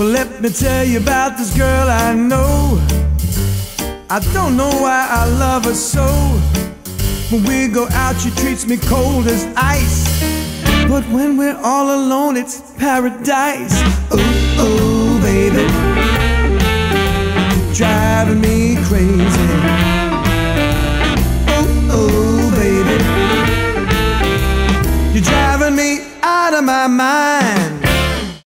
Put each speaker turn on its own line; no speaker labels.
Well, let me tell you about this girl I know. I don't know why I love her so. When we go out, she treats me cold as ice. But when we're all alone, it's paradise. Oh, oh, baby. Driving me crazy. Oh, oh, baby. You're driving me out of my mind.